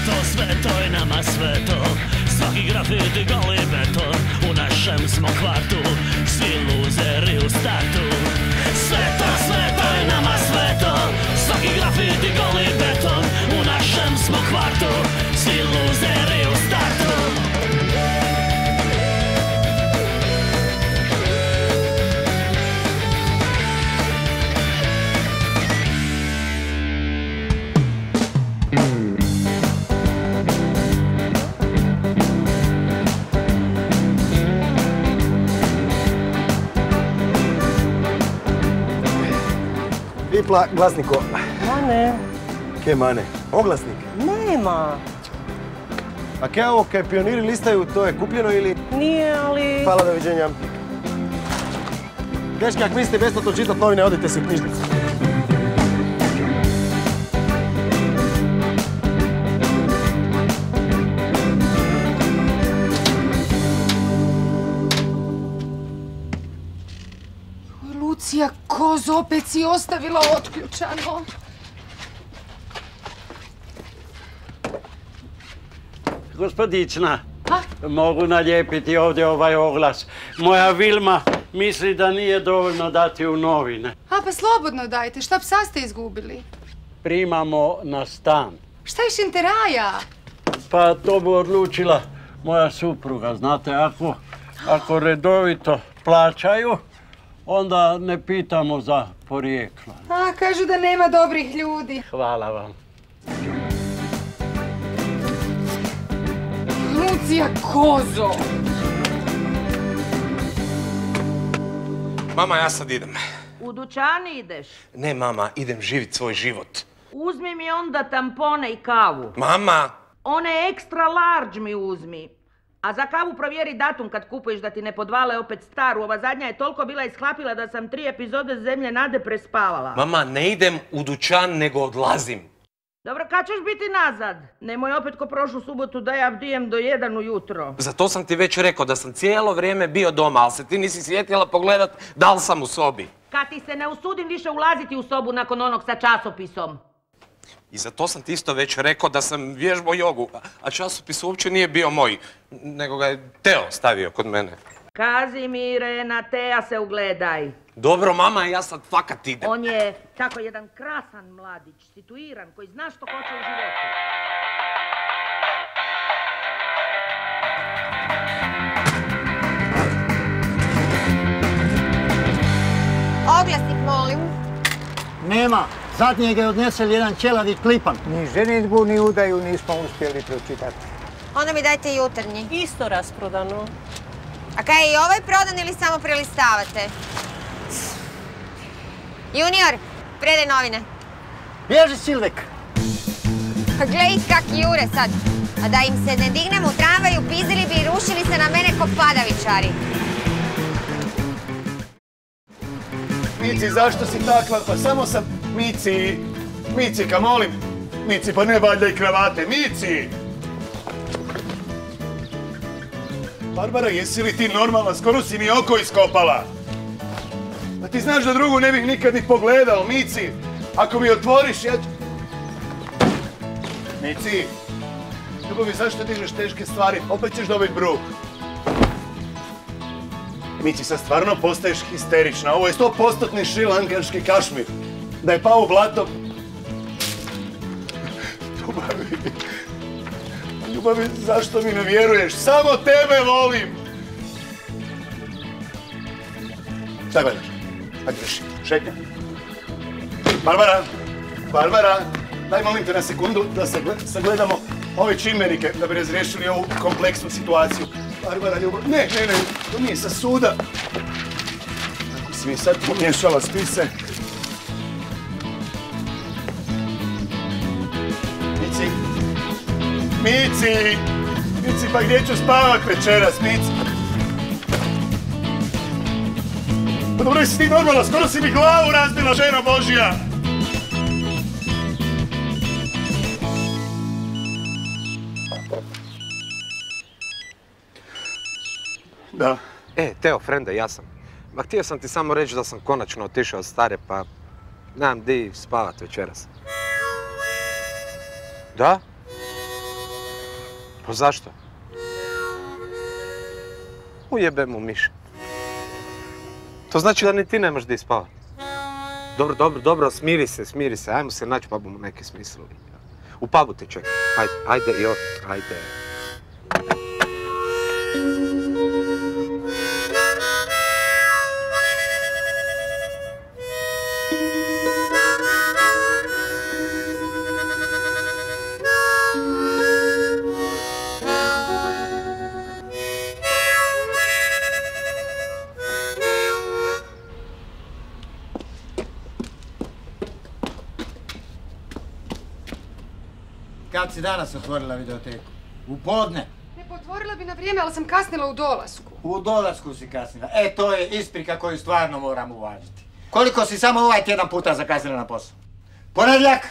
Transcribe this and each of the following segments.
Sveto, sveto je nama sveto Svaki grafiti goli beton U našem smo kvartu. Svi luzeri u startu. Sveto, sveto je nama sveto Svaki grafiti goli beton Vipla, glasniko. Mane, Ke mane? Oglasnik. nema. A ke ovo, kaj pioniri listaju, to je kupljeno ili... Nije, ali... Hvala, doviđenja. Dečki, ako mislite besplatno čitat novine, odite se u knjižnicu. Koz, opet si ostavila otključano. Gospodična, mogu nalijepiti ovdje ovaj oglas. Moja Vilma misli da nije dovoljno dati u novine. A pa slobodno dajte, šta psa ste izgubili? Primamo na stan. Šta je šinteraja? Pa to bi odlučila moja supruga, znate, ako, ako redovito plaćaju, onda ne pitamo za porijeklo. A, kažu da nema dobrih ljudi. Hvala vam. Lucija, kozo! Mama, ja sad idem. U dućan ideš? Ne, mama, idem živit svoj život. Uzmi mi onda tampone i kavu. Mama! One extra large mi uzmi. A za kavu provjeri datum kad kupuješ da ti ne podvale opet staru. Ova zadnja je toliko bila ishlapila da sam tri epizode Zemlje nade prespavala. Mama, ne idem u dućan, nego odlazim. Dobro, kad ćeš biti nazad? Nemoj opet ko prošlu subotu da ja bdijem do jedan ujutro. Za to sam ti već rekao da sam cijelo vrijeme bio doma, ali se ti nisi sjetila pogledat da li sam u sobi. Kad ti se ne usudim više ulaziti u sobu nakon onog sa časopisom. I za to sam ti isto već rekao da sam vježbao jogu, a časopis uopće nije bio moj, nego ga je Teo stavio kod mene. Kazimire, na Teja se ugledaj. Dobro, mama, ja sad fakat idem. On je tako jedan krasan mladić, situiran, koji zna što hoće u životu. Oglasnik, molim. Nema. Zadnjeg je odnesel jedan ćelavi klipan. Ni ženitbu, ni udaju nismo uspjeli pročitati. Onda mi dajte jutarnji. Isto rasprodano. A kaj je i ovaj prodan ili samo prelistavate? Junior, predaj novine. Bježi Silvek. Pa glej kak jure sad. A da im se ne dignem u tramvaju, pizili bi i rušili se na mene ko padavičari. Mici, zašto si takva? Pa samo sam... Mici, Mici, ka molim. Mici, pa ne valjda i kravate. Mici! Barbara, jesi li ti normalna? Skoro si mi oko iskopala. Pa ti znaš da drugu ne bih nikad ni pogledao, Mici. Ako mi otvoriš, ja ću... Mici! Ljubavi, zašto dižeš teške stvari? Opet ćeš dobiti bruh. Mici, sad stvarno postaješ histerična. Ovo je 100% šrilankanski kašmir. Da je pao u blato... Ljubavi... Ljubavi, zašto mi ne vjeruješ? Samo tebe volim! Šta gledaš? Ajde, reši. Šetnja. Barbara! Barbara! Daj molim te na sekundu da sagle- sagledamo ove čimbenike da bi razriješili ovu kompleksnu situaciju. Barbara, ljubav... Ne, ne, ne, to nije sa suda. Ako si mi sad pomiješala spise... Mici! Mici, pa gdje ću spavat večeras, Mici? Pa dobro, jesi ti normalna, skoro si mi glavu razbila, žena Božija! Da. E, Teo, frende, ja sam. Ma htio sam ti samo reći da sam konačno otišao od stare, pa nemam di spavat večeras. Da? Pa zašto? Ujebe mu miš. To znači da ni ti nemaš di spavat. Dobro, dobro, dobro, smiri se, smiri se. Ajmo se naći pa bomo neke smislili. U pubu te čekam. Ajde, ajde, jo, ajde. Kad si danas otvorila videoteku? U podne. Ne potvorila bi na vrijeme, ali sam kasnila u dolasku. U dolasku si kasnila. E, to je isprika koju stvarno moram uvažiti. Koliko si samo ovaj tjedan puta zakasnila na posao? Ponedjeljak,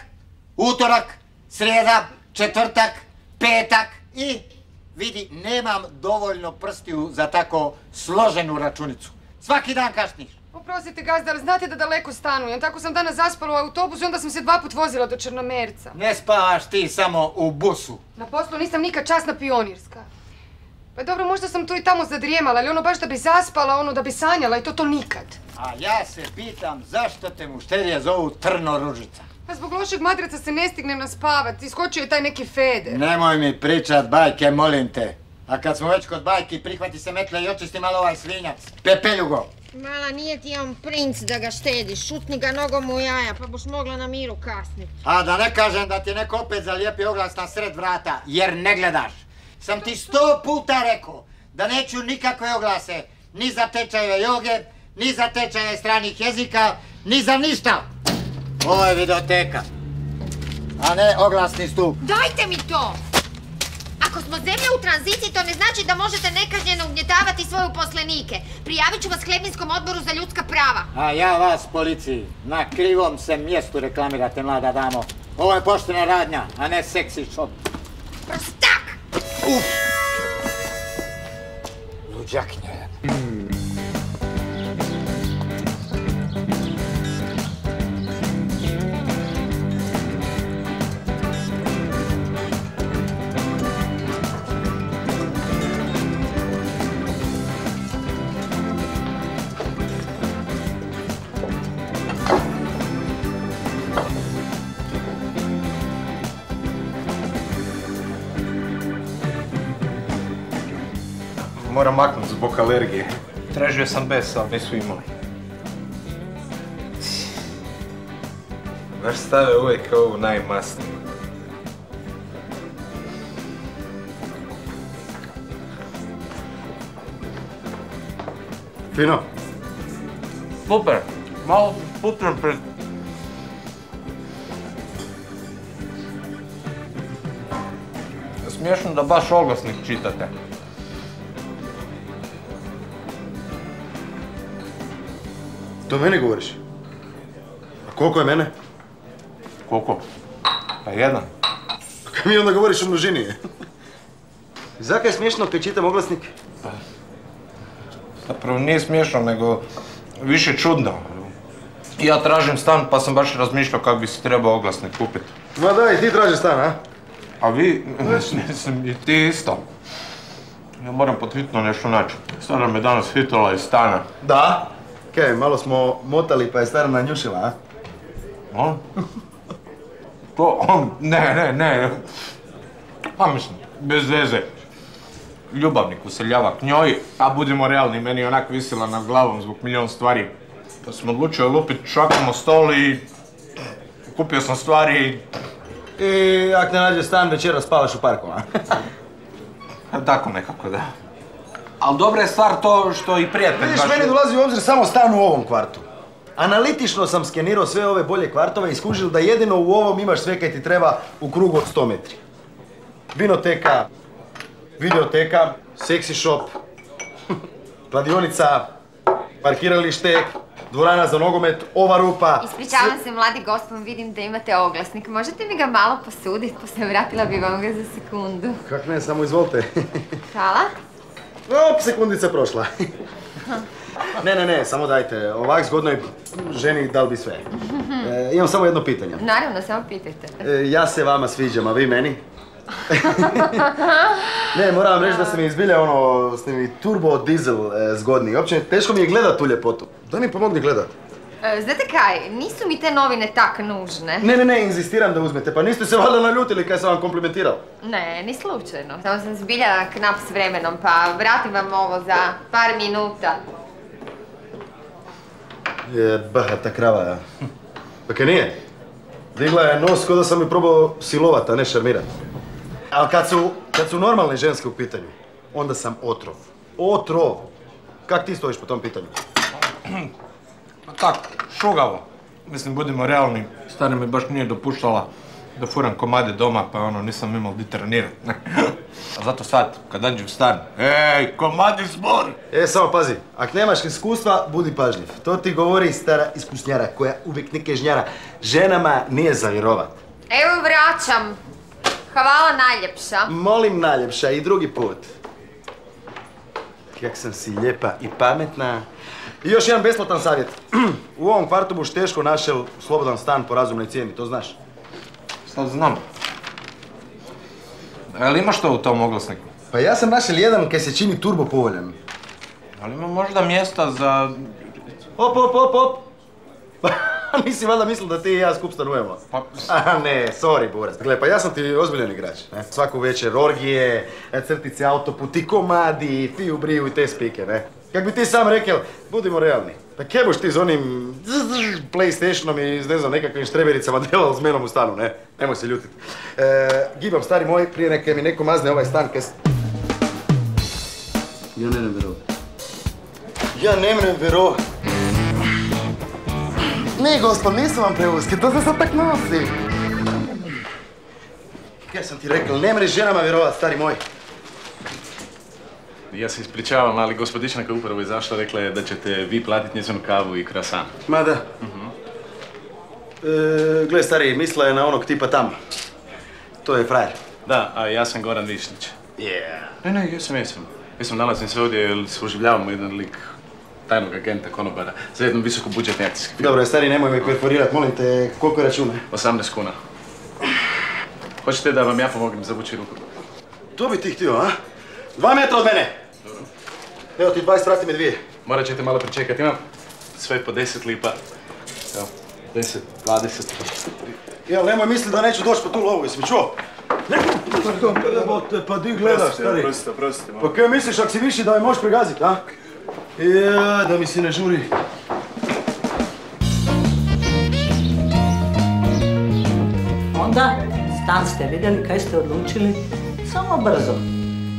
utorak, srijeda, četvrtak, petak i vidi, nemam dovoljno prstiju za tako složenu računicu. Svaki dan kasniš. Oprostite, gazda, ali znate da daleko stanujem. Tako sam danas zaspala u autobusu i onda sam se dva put vozila do Črnomerca. Ne spavaš ti samo u busu. Na poslu nisam nikad časna pionirska. Pa dobro, možda sam tu i tamo zadrijemala, ali ono baš da bi zaspala, ono da bi sanjala i to to nikad. A ja se pitam zašto te mušterije zovu Trno Ružica. Pa zbog lošeg madraca se ne stignem naspavat, iskočio je taj neki feder. Nemoj mi pričat bajke, molim te. A kad smo već kod bajki, prihvati se metle i očisti malo ovaj svinjac. Pepeljugo. Mala, nije ti on princ da ga štediš. Šutni ga nogom u jaja, pa boš mogla na miru kasnit. A da ne kažem da ti neko opet zalijepi oglas na sred vrata, jer ne gledaš. Sam ti sto puta rekao da neću nikakve oglase, ni za tečaje joge, ni za tečaje stranih jezika, ni za ništa. Ovo je videoteka, a ne oglasni stup. Dajte mi to! Ako smo zemlja u tranziciji, to ne znači da možete nekažnjeno ugnjetavati svoje uposlenike. Prijavit ću vas Hlebninskom odboru za ljudska prava. A ja vas, policiji, na krivom se mjestu reklamirate, mlada damo. Ovo je poštena radnja, a ne seksi shop. Prostak! Uf! Luđaknja je. Moram maknut zbog alergije. Tražio sam bez, ali nisu imali. Baš stave uvijek ovu najmasniju. Fino. Super, malo putnem pred... Smiješno da baš oglasnik čitate. To meni govoriš? A koliko je mene? Koliko? Pa jedan. Pa kaj mi onda govoriš o množini? Zaka je smiješno kad čitam oglasnik? Zapravo nije smiješno, nego više čudno. Ja tražim stan, pa sam baš razmišljao kako bi si trebao oglasnik kupiti. Ma da, i ti tražiš stan, a? A vi, mislim, i ti isto. Ja moram pod hitno nešto naći. Stara me danas hitala iz stana. Da? Kaj, malo smo motali pa je stara nanjušila, a? On? To, on, ne, ne, ne. Pa mislim, bez veze. Ljubavnik useljava k njoj, a budimo realni, meni je onak visila nad glavom zbog milion stvari. Pa sam odlučio lupit šakom o stol i kupio sam stvari i I ako ne nađeš stan, večera spavaš u parku, a? tako nekako da. Ali dobra je stvar to što i prijatelj Vidiš, baš- meni dolazi u obzir samo stan u ovom kvartu. Analitično sam skenirao sve ove bolje kvartove i skužil da jedino u ovom imaš sve kaj ti treba u krugu od 100 metri. Vinoteka, videoteka, seksi shop, kladionica, parkiralište, dvorana za nogomet, ova rupa. Ispričavam se, mladi gospodin, vidim da imate oglasnik. Možete mi ga malo posuditi, pa se vratila bi vam ga za sekundu. Kak ne, samo izvolite. Hvala. Op, sekundica prošla. Ne, ne, ne, samo dajte. Ovak zgodnoj ženi dal bi sve. E, imam samo jedno pitanje. Naravno, samo pitajte. E, ja se vama sviđam, a vi meni? Ne, moram vam reći da ste mi izbilja ono, ste mi turbo dizel e, zgodni. Uopće teško mi je gledat tu ljepotu. Da mi pomogni gledat. E, Znate kaj, nisu mi te novine tak nužne. Ne, ne, ne, inzistiram da uzmete. Pa niste se valjda naljutili kad sam vam komplimentirao. Ne, ni slučajno. Samo sam zbilja knap s vremenom, pa vratim vam ovo za par minuta. Je bahata krava, ja. Pa kaj nije? Digla je nos ko da sam mi probao silovat, a ne šarmirat. Ali kad su, kad su normalne ženske u pitanju, onda sam otrov. Otrov! Kak ti stojiš po tom pitanju? Pa tak, šugavo. Mislim, budimo realni, stara mi baš nije dopuštala da furam komade doma, pa ono, nisam imao di trenirat. A zato sad, kad dođem stan, ej, komadi zbor! E, samo pazi, ako nemaš iskustva, budi pažljiv. To ti govori stara iskusnjara koja uvijek ne kažnjara. Ženama nije za vjerovat. Evo vraćam. Hvala najljepša. Molim najljepša i drugi put. Kak sam si lijepa i pametna. I još jedan besplatan savjet. U ovom kvartu buš teško našel slobodan stan po razumnoj cijeni, to znaš. Sad znam. Jel ima što u tom oglasniku? Pa ja sam našel jedan kaj se čini turbo povoljan. Ali ima možda mjesta za... Op, op, op, op. Nisi valjda mislil da ti i ja skup stanujemo? Pa... A ne, sorry Boris. Gle, pa ja sam ti ozbiljan igrač. Ne? Svaku večer orgije, e, crtice autoputi, komadi, ti ubriju i te spike, ne? Kak bi ti sam rekel, budimo realni. Pa kaj boš ti s onim Playstationom i ne znam nekakvim štrebericama delal s menom u stanu, ne? Nemoj se ljutit. E, gibam, stari moj, prije neke mi neko mazne ovaj stan kaj... s- Ja ne nem verovat. Ja ne mrem verovat. Ne, gospod, nisam vam preuski, to se sad tak nosi. Kaj sam ti rekao, ne mreš ženama vjerovat, stari moj. Ja se ispričavam, ali gospodična koja upravo izašla rekla je da ćete vi platiti njezinu kavu i krasan. Ma da. E, gle, stari, mislila je na onog tipa tam. To je frajer. Da, a ja sam Goran Višnić. Yeah. Ne, ne, jesam, jesam. Jesam, nalazim se ovdje jer se oživljavamo jedan lik tajnog agenta konobara za jednu visoko budžetni akcijski film. Dobro, stari, nemoj me perforirat, molim te, koliko je računa? 18 kuna. Hoćete da vam ja pomognem zavući ruku? To bi ti htio, a? Dva metra od mene! Evo ti 20, vrati me dvije. Morat ćete malo pričekati, imam sve po 10 lipa. Evo, 10, 20. Jel, nemoj misli da neću doći po tu lovu, jesi mi čuo? Pardon, jebote, pa di gledaš, stari? Oprostite, oprostite. Pa kaj misliš, ako si viši da me možeš pregazit, a? Ja, da mi se ne žuri. Onda, stan ste vidjeli kaj ste odlučili, samo brzo.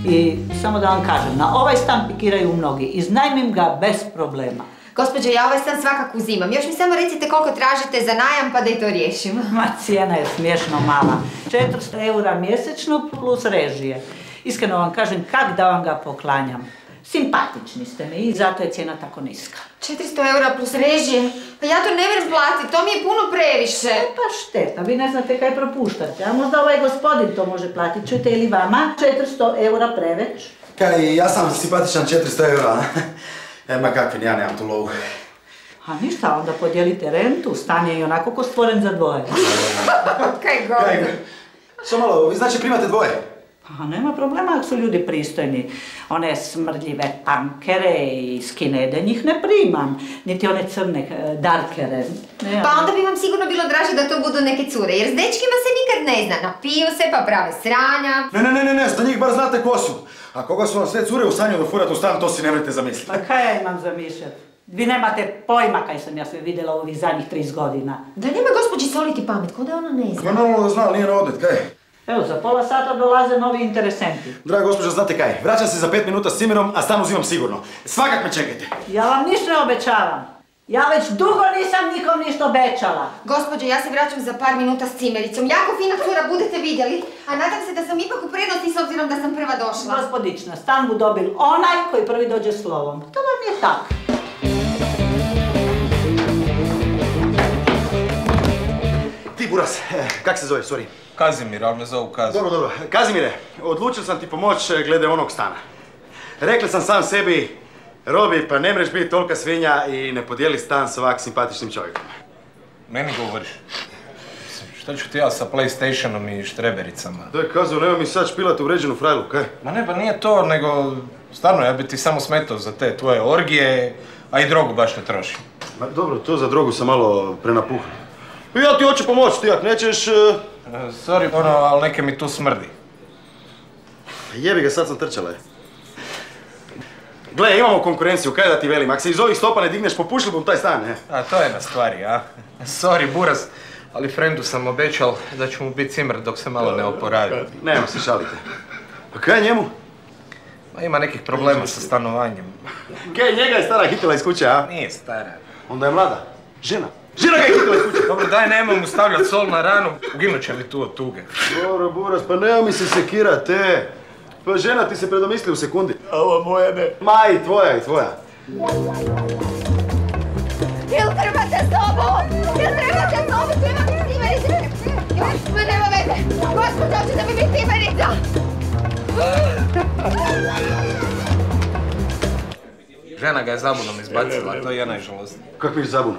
I samo da vam kažem, na ovaj stan pikiraju mnogi, iznajmim ga bez problema. Gospođo, ja ovaj stan svakako uzimam. Još mi samo recite koliko tražite za najam pa da i to riješimo. Ma cijena je smiješno mala. 400 eura mjesečno plus režije. Iskreno vam kažem, kak da vam ga poklanjam. Simpatični ste mi i zato je cijena tako niska. 400 eura plus režije. Pa ja to ne vjerujem platiti, to mi je puno previše. Pa šteta, vi ne znate kaj propuštate. A možda ovaj gospodin to može platiti. Čujte, ili vama 400 eura preveć? Kaj, ja sam simpatičan 400 eura. E, ma kakvi, ja nemam tu lovu. A ništa, onda podijelite rentu, stan je i onako ko stvoren za dvoje. Kaj god. Samo malo, vi znači primate dvoje? Pa nema problema ako su ljudi pristojni. One smrdljive pankere i skinede njih ne primam. Niti one crne e, darkere. Ne, Pa onda bi vam sigurno bilo draže da to budu neke cure, jer s dečkima se nikad ne zna. Napiju se pa prave sranja. Ne, ne, ne, ne, ne, za njih bar znate ko su. A koga su vam sve cure u stanju da furate u stan, to si nemojte zamisliti. Pa kaj ja imam zamišljati? Vi nemate pojma kaj sam ja sve vidjela u ovih zadnjih 30 godina. Da nema gospođi soliti pamet, ko da ona ne zna. Ma normalno da zna, nije na odmet, kaj? Evo, za pola sata dolaze novi interesenti. Draga gospođo, znate kaj, vraćam se za pet minuta s Cimerom, a stan uzimam sigurno. Svakak me čekajte. Ja vam ništa ne obećavam. Ja već dugo nisam nikom ništa obećala. Gospođo, ja se vraćam za par minuta s cimericom. Jako fina cura, budete vidjeli. A nadam se da sam ipak u prednosti s obzirom da sam prva došla. Gospodična, stan bu dobil onaj koji prvi dođe slovom. To vam je tak. Ti, Buras, eh, kak se zove, sorry? Kazimir, ali me zovu Kazimir. Dobro, dobro. Kazimire, odlučio sam ti pomoć eh, glede onog stana. Rekli sam sam sebi, Robi, pa ne mreš biti tolika svinja i ne podijeli stan s ovak simpatičnim čovjekom. Meni govoriš. Što ću ti ja sa Playstationom i štrebericama? Daj, Kazo, nema mi sad špilati uređenu frajlu, kaj? Ma ne, pa nije to, nego... Stvarno, ja bi ti samo smetao za te tvoje orgije, a i drogu baš ne trošim. Ma dobro, to za drogu sam malo prenapuhan. Ja ti hoću pomoći, ti ako nećeš... e, Sorry, ono, ali neke mi tu smrdi. Jebi ga, sad sam trčala. Gle, imamo konkurenciju, kaj da ti velim, ako se iz ovih stopa ne digneš, popušili bom taj stan, ne? A to je na stvari, a? Sorry, Buraz, ali frendu sam obećal da ću mu biti cimr dok se malo ne oporavi. Nema se šalite. Pa kaj njemu? Ma ima nekih problema sa stanovanjem. Kaj, njega je stara hitila iz kuće, a? Nije stara. Onda je mlada. Žena. Žena ga je hitila iz kuće. Dobro, daj nemoj mu stavljat sol na ranu, uginut će mi tu od tuge. Dobro, Buras, pa nema mi se sekirat, te. Pa žena ti se predomisli u sekundi. A ova moja ne. Ma i tvoja, i tvoja. Jel trebate sobu? Jel trebate sobu? Treba mi cimerica. Ma nema veze. Gospodo, hoćete mi biti cimerica? Žena ga je zabunom izbacila, to je najžalostnije. Kakvi zabunu?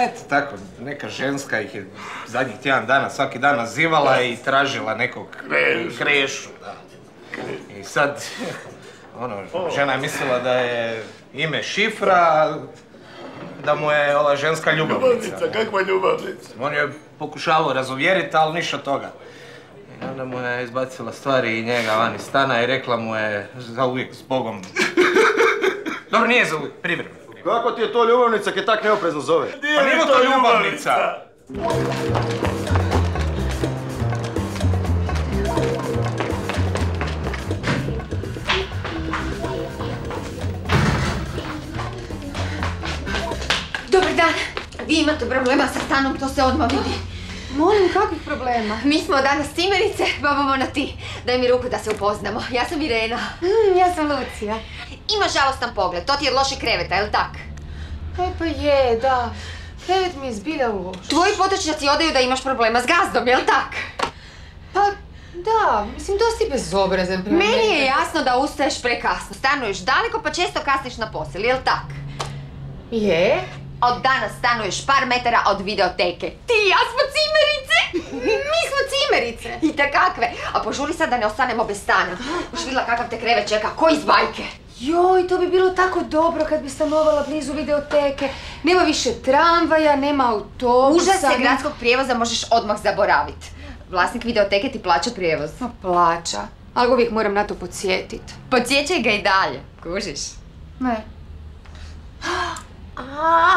Eto, tako, neka ženska ih je zadnjih tjedan dana svaki dan nazivala i tražila nekog krešu. da. I sad, ono, žena je mislila da je ime šifra, da mu je ova ženska ljubavnica. kakva ljubavnica? On je pokušavao razuvjeriti, ali ništa toga. I onda mu je izbacila stvari i njega van iz stana i rekla mu je za uvijek s Bogom. Dobro, nije za uvijek, privremeno. Kako ti je to ljubavnica kaj tak neoprezno zove? Pa nije to ljubavnica! Dobar dan. Vi imate problema sa stanom, to se odmah vidi. Molim, kakvih problema? Mi smo danas cimerice, pa bomo na ti. Daj mi ruku da se upoznamo. Ja sam Irena. Mm, ja sam Lucija. Ima žalostan pogled, to ti je od lošeg kreveta, jel tak? E pa je, da. Krevet mi je zbilja loš. Tvoji potočnjaci odaju da imaš problema s gazdom, jel tak? Pa da, mislim dosta i bezobrazan prema Meni je jasno da ustaješ prekasno. Stanuješ daleko pa često kasniš na posel, jel tak? Je? Od danas stanuješ par metara od videoteke. Ti i ja smo cimerice! Mi smo cimerice! I kakve? A požuri sad da ne ostanemo bez stana. Už vidjela kakav te krevet čeka, ko iz bajke. Joj, to bi bilo tako dobro kad bi stanovala blizu videoteke. Nema više tramvaja, nema autobusa. Užase nema- gradskog prijevoza možeš odmah zaboravit. Vlasnik videoteke ti plaća prijevoz. Ma plaća, ali uvijek moram na to podsjetit. Podsjećaj ga i dalje, kužiš? Ne. A,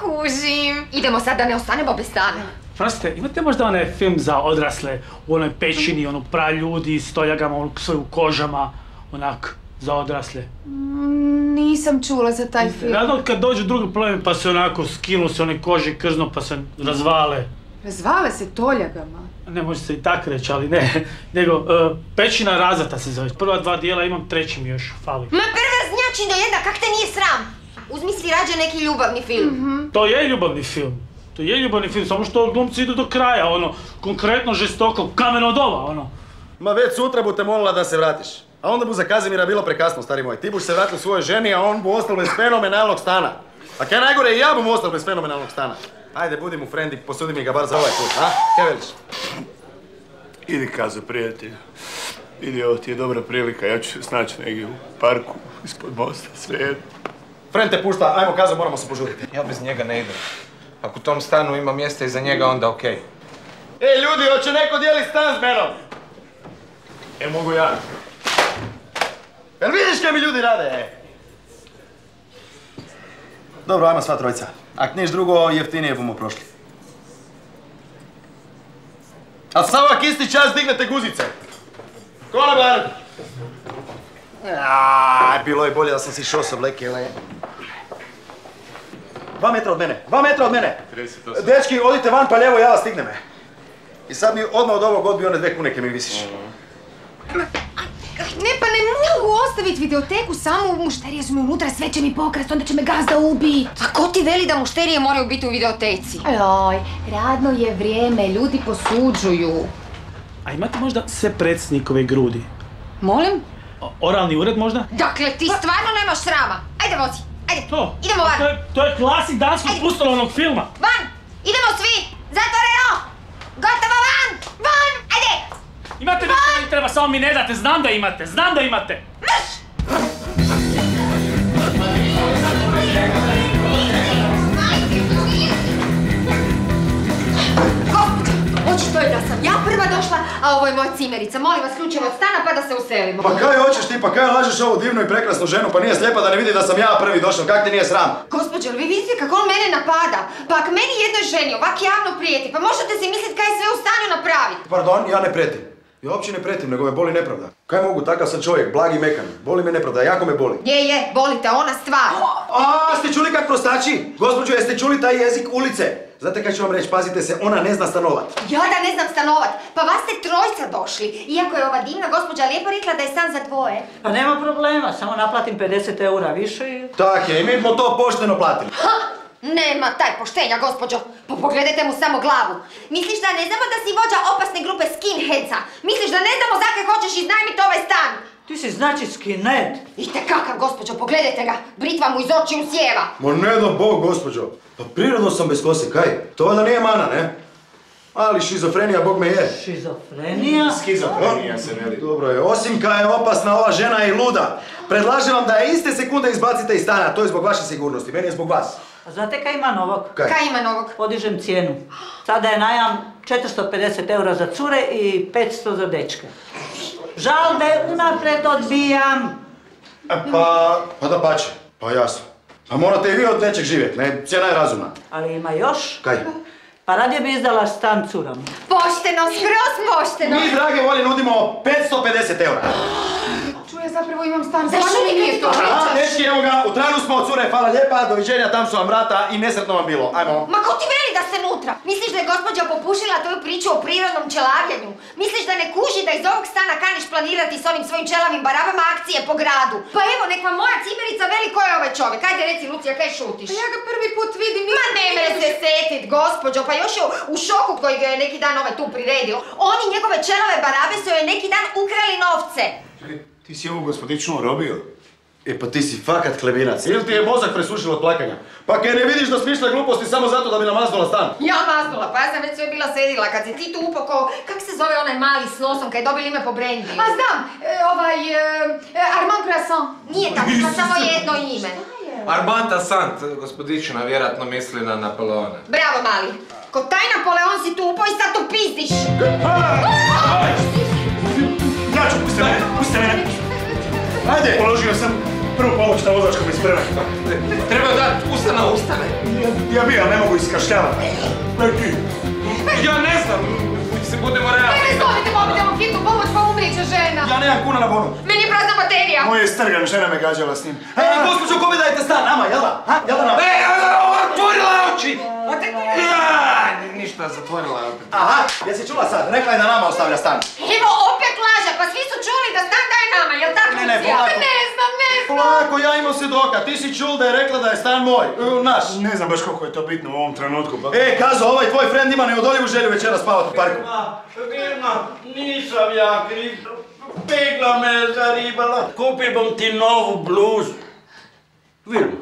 kužim. Idemo sad da ne ostanemo bez stana. Prostite, imate možda onaj film za odrasle u onoj pećini, ono praljudi s toljagama, ono sve u kožama, onak, za odrasle? Mm, Nisam čula za taj film. Radno kad dođu drugi problemi pa se onako skinu se one kože krzno pa se razvale. Razvale se toljagama. Ne može se i tak reći, ali ne. Nego, e, pećina razata se zove. Prva dva dijela imam, treći mi još fali. Ma perverznjačino jedna, kak te nije sram? Uzmi si rađe neki ljubavni film. To je ljubavni film. To je ljubavni film, samo što glumci idu do kraja, ono, konkretno žestoko, kameno doba, ono. Ma već sutra bu te molila da se vratiš. A onda bu za Kazimira bilo prekasno, stari moj. Ti buš se vratio svojoj ženi, a on bu ostao bez fenomenalnog stana. A kaj najgore, i ja bum ostao bez fenomenalnog stana. Ajde, budi mu frendi, posudi mi ga bar za ovaj put, a? Kaj veliš? Idi Kazo, prijatelju. Idi, ovo ti je dobra prilika, ja ću se snaći negdje u parku, ispod mosta, svejedno. Friend te pušta, ajmo Kazo, moramo se požuriti. Ja bez njega ne idem. Ako u tom stanu ima mjesta i za njega, onda okej. Ej, ljudi, hoće neko dijelit stan s menom? E, mogu ja. Jel vidiš kaj mi ljudi rade, e? Dobro, ajmo sva trojica. Ak niš drugo, jeftinije bomo prošli. A samo ak isti čas dignete guzice. Konobar! Aj, bilo je bolje da sam si šao sa blekele. Dva metra od mene, dva metra od mene! 38. Dečki, odite van pa lijevo, ja vas stignem. I sad mi odmah od ovog odbio one dve kune kaj mi visiš. Ne, pa ne mogu ostavit videoteku samo, mušterije su mi unutra, sve će mi pokrast, onda će me gazda ubit. A ko ti veli da mušterije moraju biti u videoteci? Oj, radno je vrijeme, ljudi posuđuju. A imate možda sve predsjednikove grudi? Molim? oralni ured možda? Dakle, ti pa- stvarno nemaš srama. Ajde, vozi. Ajde, to. idemo van. To je, to je klasik danskog pustolovnog filma. Van! Idemo svi! Zatvoreno! Gotovo van! Van! Ajde! Imate vi treba, samo mi ne date. Znam da imate. Znam da imate. Mrš! Očito je da sam ja prva došla, a ovo je moja cimerica. Molim vas, ključevo od stana pa da se uselimo. Pa kaj hoćeš ti, pa kaj lažeš ovu divnu i prekrasnu ženu, pa nije slijepa da ne vidi da sam ja prvi došao, kak ti nije sram? Gospođo, vi vidite kako on mene napada? Pa ak meni jednoj ženi ovak javno prijeti, pa možete si misliti kaj je sve u stanju napraviti. Pardon, ja ne pretim. Ja uopće ne pretim, nego me boli nepravda. Kaj mogu, takav sam čovjek, blagi i mekan. Boli me nepravda, jako me boli. Je, je, bolite, ona stvar. A, ste čuli kak prostači? Gospođo, jeste čuli taj jezik ulice? Znate kaj ću vam reći, pazite se, ona ne zna stanovat. Ja da ne znam stanovat, pa vas ste trojca došli. Iako je ova divna gospođa lijepo rekla da je stan za dvoje. Pa nema problema, samo naplatim 50 eura više i... Tak je, i mi smo to pošteno platili. Ha! Nema taj poštenja, gospođo. Pa pogledajte mu samo glavu. Misliš da ne znamo da si vođa opasne grupe skinheadsa? Misliš da ne znamo zakaj hoćeš iznajmiti ovaj stan? Ti si znači skinhead. I kakav, gospođo, pogledajte ga. Britva mu iz očiju sjeva. Ma ne da Bog, gospođo. Pa prirodno sam bez kose, kaj? To valjda nije mana, ne? Ali šizofrenija, Bog me je. Šizofrenija? Skizofrenija se veli. Dobro je, osim kaj je opasna ova žena i luda. Predlažem vam da je iste sekunde izbacite iz stana, to je zbog vaše sigurnosti, meni je zbog vas. A znate kaj ima novog? Kaj? Kaj ima novog? Podižem cijenu. Sada je najam 450 eura za cure i 500 za dečke. Žalbe unaprijed odbijam. Pa, pa da pače, pa jasno. Pa morate i vi od nečeg živjeti, ne? Cijena je razumna. Ali ima još. Kaj? Pa radije bi izdala stan curam. Pošteno, skroz pošteno. Mi, drage volje, nudimo 550 eura. Čuje, zapravo imam stan. Zašto mi nije to pričaš? A, dečki, evo ga, u trajnu smo od cure, hvala lijepa, doviđenja, tam su vam vrata i nesretno vam bilo. Ajmo. Ma ko ti veli da ste nutra? Misliš da je gospođa popušila tvoju priču o prirodnom čelavljanju? Misliš da ne kuži da iz ovog stana kaniš planirati s onim svojim čelavim barabama akcije po gradu? Pa evo, nek vam moja cimerica veli ko je ovaj čovjek. Ajde reci, Lucija, kaj šutiš? Pa ja ga prvi put vidim. Ma ne me se setit, gospođo, pa još je u šoku koji ga je neki dan ovaj tu priredio. Oni njegove čelave barabe su joj neki dan ukrali novce. Ti si ovu gospodičnu robio? E pa ti si fakat klebinac, ili ti je mozak presušilo od plakanja? Pa kaj ne vidiš da smišlja gluposti samo zato da bi nam maznula stan? Ja maznula, pa ja sam već sve bila sedila kad si ti tu upoko, kak se zove onaj mali s nosom kad je dobili ime po brendi? A znam, e, ovaj, e, e, Armand Croissant. Nije tako, ima samo jedno ime. Arbanta Sant, gospodična, vjerojatno misli na Napoleona. Bravo mali. Ko taj Napoleon si tu upao i sad tu pizdiš. Puste mene, puste mene! Ajde! Položio sam prvu pomoć na vozačkom isprve. Treba dat, ustana, ustane. Ja, ja bi, ali ne mogu iskašljavati. Daj ti. Ja ne znam, se budemo Ne realni. me zovite mobitelom hitnu pomoć pa umrijet će žena. Ja nemam kuna na bonu. Meni je prazna baterija. Moj je strgan, žena me gađala s njim. Ej, gospođo, kome dajete stan? Nama, jel da? Ha? Jel da nama? E, otvorila oči! Ja, ništa, zatvorila je opet. Aha, jesi čula sad? Rekla je da nama ostavlja stan. Evo opet laže, pa svi su čuli da stan nama, jel tako Ne, ne, polako. Ne znam, ne znam. Polako, ja imam svjedoka. Ti si čul da je rekla da je stan moj, e, naš. Ne znam baš koliko je to bitno u ovom trenutku. Pa... E, Kazo, ovaj tvoj friend ima neodoljivu želju večera spavati u parku. Vilma, nisam ja kriv. Pegla me je zaribala. Kupil bom ti novu bluzu. Vilma,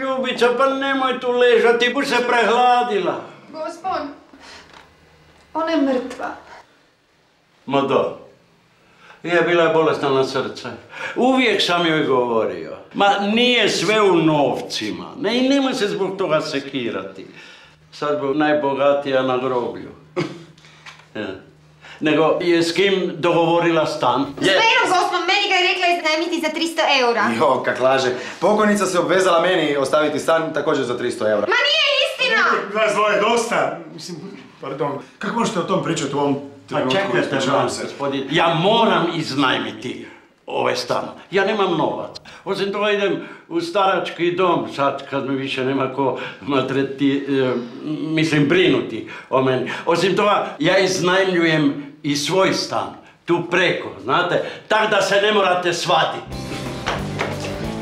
ljubica, pa nemoj tu ležati, bu se prehladila. Gospon, ona je mrtva. Ma da. Je bila je bolesna na srce. Uvijek sam joj govorio. Ma nije sve u novcima. Ne, i nemoj se zbog toga sekirati. Sad bu najbogatija na groblju. Ja. Nego je s kim dogovorila stan? S menom, gospon, meni ga je rekla iznajmiti za 300 eura. Jo, kak laže. Pokojnica se obvezala meni ostaviti stan također za 300 eura. Ma nije istina! Vas dvoje dosta. Mislim, pardon. Kako možete o tom pričati u ovom Pa čekajte. Ja moram iznajmiti ovaj stan. Ja nemam novac. Osim toga idem u starački dom, sad kad mi više nema ko matreti, e, mislim brinuti o meni. Osim toga, ja iznajmljujem i svoj stan, tu preko, znate, tak da se ne morate svati.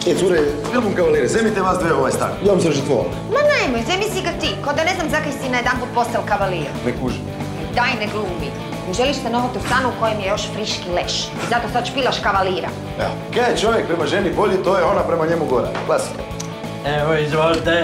E, cure, ljubom kavalire, zemite vas dve ovaj stan. Ja vam se žrtvoval. Ma nemoj, zemi si ga ti, ko da ne znam zakaj si na jedan put postao kavalir. Ne kuži. Daj ne glumi. Ne želiš stanovati u stanu u kojem je još friški leš. I zato sad špilaš kavalira. Evo, kaj je čovjek prema ženi bolji, to je ona prema njemu gora. Klasika. Evo, izvolite.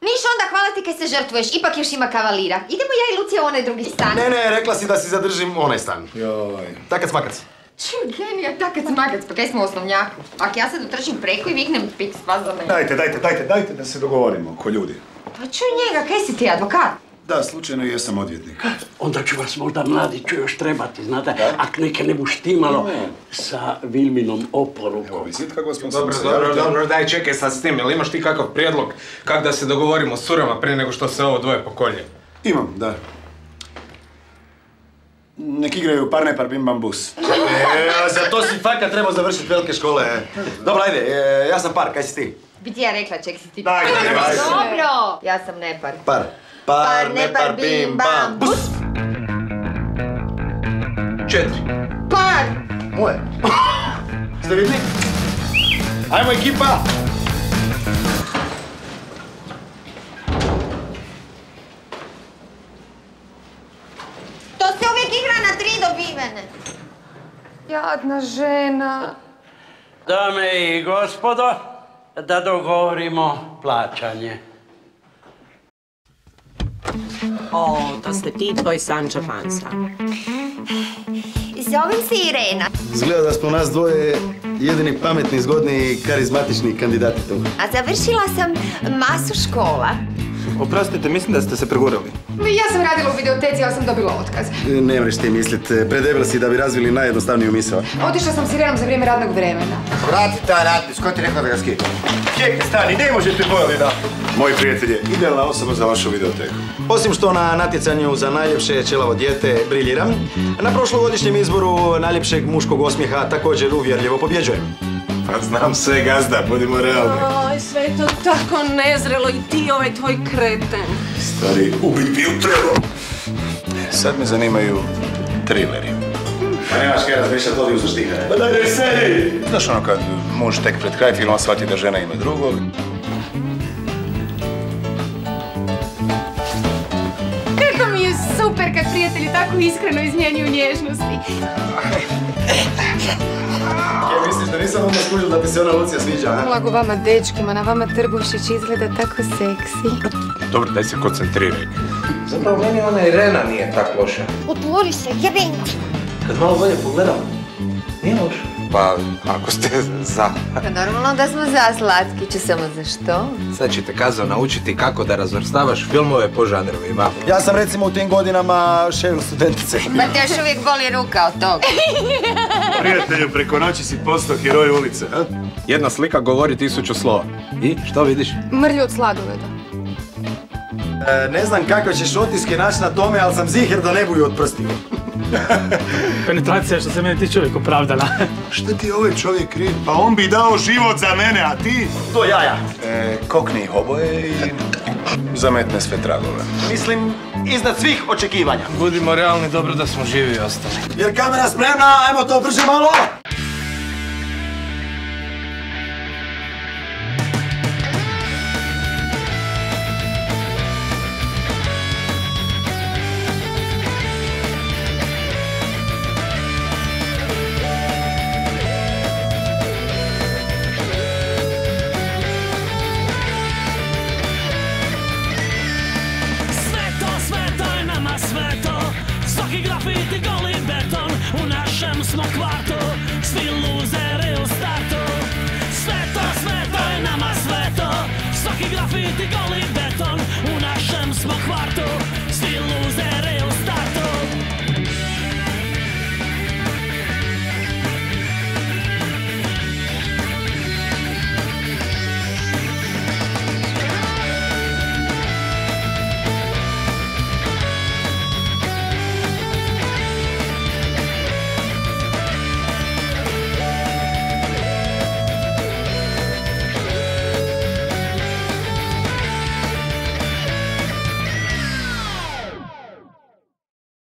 Niš onda hvala ti kaj se žrtvuješ, ipak još ima kavalira. Idemo ja i Lucija u onaj drugi stan. Ne, ne, rekla si da si zadržim onaj stan. Joj. Takac makac. Ču, genija, takac magac, pa kaj smo u osnovnjaku? Ako ja sad utrčim preko i viknem pik spas za mene. Dajte, dajte, dajte, dajte da se dogovorimo, ko ljudi. Pa čuj njega, kaj si ti, advokat? Da, slučajno jesam odvjetnik. Onda ću vas možda mladiću još trebati, znate, ak neke ne bu štimalo sa Vilminom oporukom. Visit kako smo Dobro, dobro, dobro, daj čekaj sad s tim, jel imaš ti kakav prijedlog kak da se dogovorimo s curama prije nego što se ovo dvoje pokolje? Imam, da. Nek igraju parne par bim bambus. E, za to si fakat trebao završiti velike škole. Dobro, ajde, e, ja sam par, kaj si ti? Bi ti ja rekla, ček si ti... Daj, daj, daj. Dobro! Ja sam nepar. Par. Par, ne par, bim, bam, bus. Četiri. Par! Moje. Ste vidli? Ajmo ekipa! To se uvijek igra na tri dobivene. Jadna žena. Dame i gospodo, da dogovorimo plaćanje. O, to ste ti tvoj Sancho Panza. Zovem se Irena. Izgleda da smo nas dvoje jedini pametni, zgodni i karizmatični kandidati tu. A završila sam masu škola. Oprostite, mislim da ste se pregurali. Ja sam radila u videoteci, ali sam dobila otkaz. E, Ne mreš ti mislit, e, predebel si da bi razvili najjednostavniju misao. Otišla sam s Irenom za vrijeme radnog vremena. Vrati taj natpis, ko ti rekao da ga skida? Čekaj, stani, ne možete bojali da... Moji prijatelji, idealna osoba za vašu videoteku. Osim što na natjecanju za najljepše čelavo dijete briljiram, na prošlogodišnjem izboru najljepšeg muškog osmijeha također uvjerljivo pobjeđujem. Pa znam sve, gazda, budimo realni. Oj, sve je to tako nezrelo i ti ovaj tvoj kreten. Stari, ubit bi ju trebao. Sad me zanimaju trileri. Pa nemaš kaj razmišljati, odi uzduž tiha. Pa daj ne sedi! Znaš ono kad muž tek pred kraj filma shvati da žena ima drugog? Kako mi je super kad prijatelji tako iskreno izmjenjuju nježnosti. Kaj misliš da nisam onda skužil da ti se ona Lucija sviđa, a? Blago vama dečkima, na vama Trbušić izgleda tako seksi. Dobro, daj se koncentriraj. Zapravo meni ona Irena nije tak loša. Otvori se, jebem ti. Kad malo bolje pogledam, nije loša. Pa, ako ste za... Pa normalno da smo za slatkiće, samo za što? Sad će te Kazo naučiti kako da razvrstavaš filmove po žanrovima. Ja sam recimo u tim godinama ševil studentice. Pa te još uvijek boli ruka od toga. Prijatelju, preko noći si postao heroj ulice, a? Jedna slika govori tisuću slova. I, što vidiš? Mrlju od sladoleda. E, ne znam kakve ćeš otiske naći na tome, ali sam ziher da ne buju od prstiju. Penetracija što se mene tiče uvijek opravdana. Šta ti je ovaj čovjek kriv? Pa on bi dao život za mene, a ti? To jaja. E, kokni ih oboje i zametne sve tragove. Mislim, iznad svih očekivanja. Budimo realni, dobro da smo živi i ostali. Jer kamera spremna, ajmo to brže malo! Smo kvartu Svi luzeri u startu. Sveto, sveto je nama sveto. Svaki grafiti goli